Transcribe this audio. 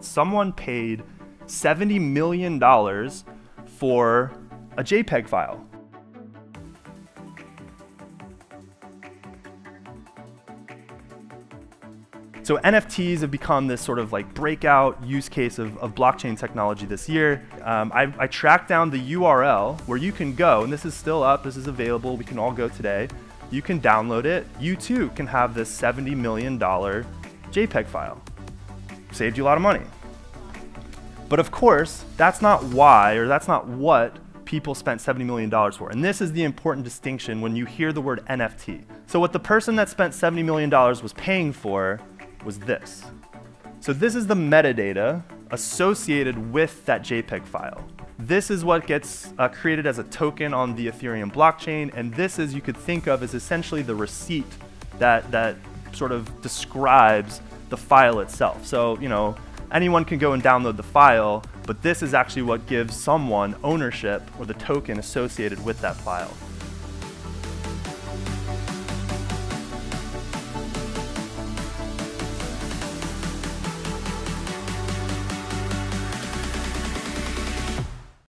Someone paid $70 million for a JPEG file. So NFTs have become this sort of like breakout use case of, of blockchain technology this year. Um, I, I tracked down the URL where you can go, and this is still up, this is available, we can all go today. You can download it. You too can have this $70 million JPEG file. Saved you a lot of money. But of course, that's not why, or that's not what people spent $70 million for. And this is the important distinction when you hear the word NFT. So what the person that spent $70 million was paying for was this. So this is the metadata associated with that JPEG file. This is what gets uh, created as a token on the Ethereum blockchain, and this is you could think of as essentially the receipt that that sort of describes the file itself. So you know anyone can go and download the file, but this is actually what gives someone ownership or the token associated with that file.